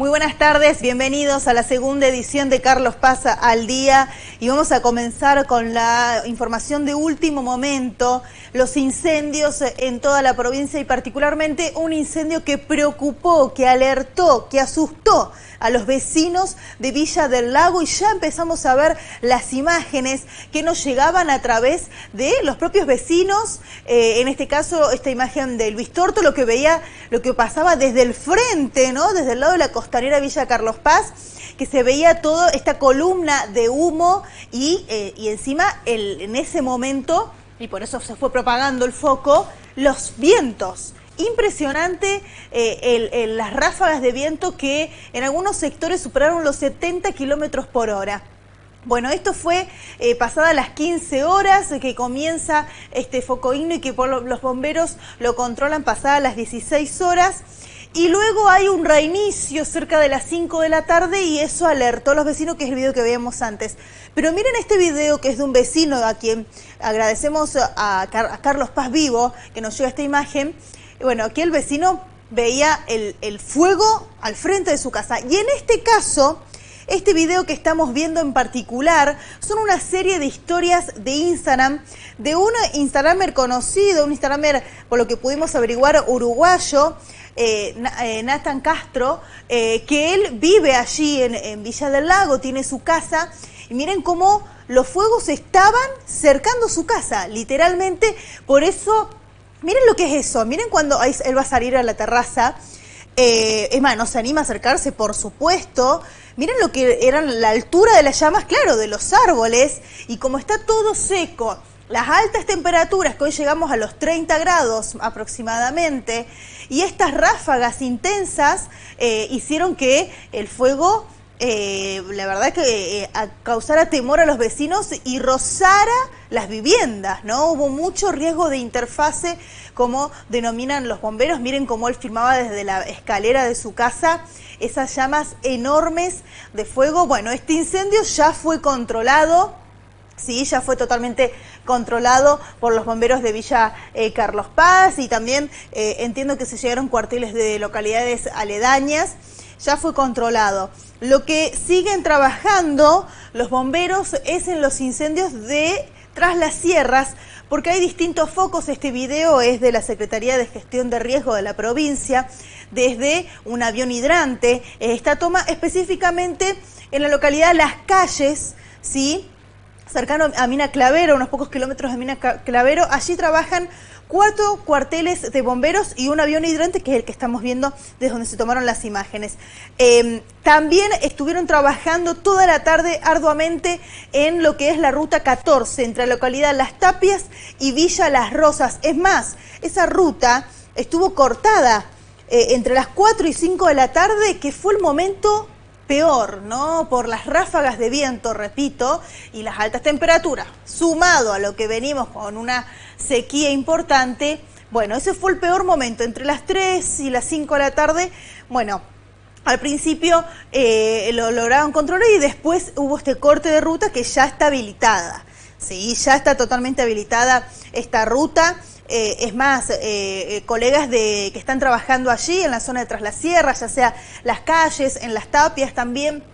Muy buenas tardes, bienvenidos a la segunda edición de Carlos Pasa al Día. Y vamos a comenzar con la información de último momento, los incendios en toda la provincia y particularmente un incendio que preocupó, que alertó, que asustó a los vecinos de Villa del Lago. Y ya empezamos a ver las imágenes que nos llegaban a través de los propios vecinos, eh, en este caso esta imagen de Luis Torto, lo que veía, lo que pasaba desde el frente, ¿no? Desde el lado de la costanera Villa Carlos Paz, que se veía toda esta columna de humo y, eh, y encima el, en ese momento, y por eso se fue propagando el foco, los vientos impresionante eh, las ráfagas de viento que en algunos sectores superaron los 70 kilómetros por hora. Bueno, esto fue eh, pasada las 15 horas que comienza este foco y que por los bomberos lo controlan pasadas las 16 horas. Y luego hay un reinicio cerca de las 5 de la tarde y eso alertó a los vecinos, que es el video que veíamos antes. Pero miren este video que es de un vecino a quien agradecemos a, a Carlos Paz Vivo, que nos llega esta imagen. Bueno, aquí el vecino veía el, fuego al frente de su casa. Y en este caso, este video que estamos viendo en particular son una serie de historias de Instagram, de un Instagramer conocido, un Instagramer, por lo que pudimos averiguar, uruguayo, eh, eh, Nathan Castro, eh, que él vive allí en, en Villa del Lago, tiene su casa, y miren cómo los fuegos estaban cercando su casa, literalmente, por eso Miren lo que es eso, miren cuando él va a salir a la terraza. Eh, es más, no se anima a acercarse, por supuesto. Miren lo que eran la altura de las llamas, claro, de los árboles. Y como está todo seco, las altas temperaturas, que hoy llegamos a los 30 grados aproximadamente, y estas ráfagas intensas eh, hicieron que el fuego eh, la verdad que eh, causara temor a los vecinos y rozara las viviendas, ¿no? Hubo mucho riesgo de interfase, como denominan los bomberos. Miren cómo él filmaba desde la escalera de su casa esas llamas enormes de fuego. Bueno, este incendio ya fue controlado. Sí, ya fue totalmente controlado por los bomberos de Villa eh, Carlos Paz y también entiendo que se llegaron cuarteles de localidades aledañas ya fue controlado. Lo que siguen trabajando los bomberos es en los incendios de tras las sierras, porque hay distintos focos. Este video es de la Secretaría de Gestión de Riesgo de la provincia, desde un avión hidrante. Esta toma específicamente en la localidad Las Calles, ¿sí? Cercano a Mina Clavero, unos pocos kilómetros de Mina Clavero. Allí trabajan cuatro cuarteles de bomberos y un avión hidrante, que es el que estamos viendo desde donde se tomaron las imágenes. Em, también estuvieron trabajando toda la tarde arduamente en lo que es la ruta 14, entre la localidad Las Tapias y Villa Las Rosas. Es más, esa ruta estuvo cortada eh, entre las 4 y 5 de la tarde, que fue el momento peor, ¿no? Por las ráfagas de viento, repito, y las altas temperaturas, sumado a lo que venimos con una sequía importante, bueno, ese fue el peor momento, entre las 3 y las 5 de la tarde, bueno, al principio eh, lo lograron controlar y después hubo este corte de ruta que ya está habilitada. Sí, ya está totalmente habilitada esta ruta. Eh, es más, eh, eh, colegas de, que están trabajando allí en la zona de Tras la Sierra, ya sea las calles, en las tapias también,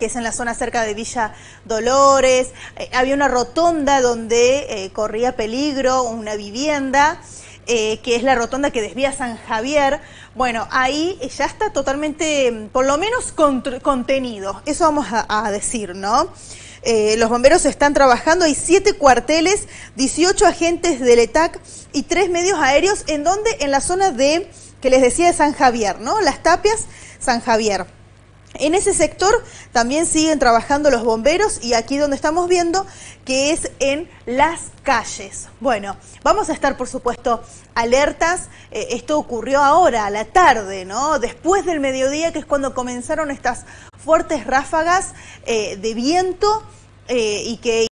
que es en la zona cerca de Villa Dolores. había una rotonda donde corría peligro, una vivienda. que es la rotonda que desvía San Javier. Bueno, ahí ya está totalmente, por lo menos, contenido. Eso vamos a decir, ¿no? Eh, los bomberos están trabajando, hay siete cuarteles, 18 agentes del ETAC y tres medios aéreos, ¿en donde En la zona de, que les decía, de San Javier, ¿no? Las Tapias, San Javier. En ese sector también siguen trabajando los bomberos y aquí donde estamos viendo que es en las calles. Bueno, vamos a estar por supuesto alertas. Eh, esto ocurrió ahora, a la tarde, ¿no? Después del mediodía, que es cuando comenzaron estas fuertes ráfagas eh, de viento eh, y que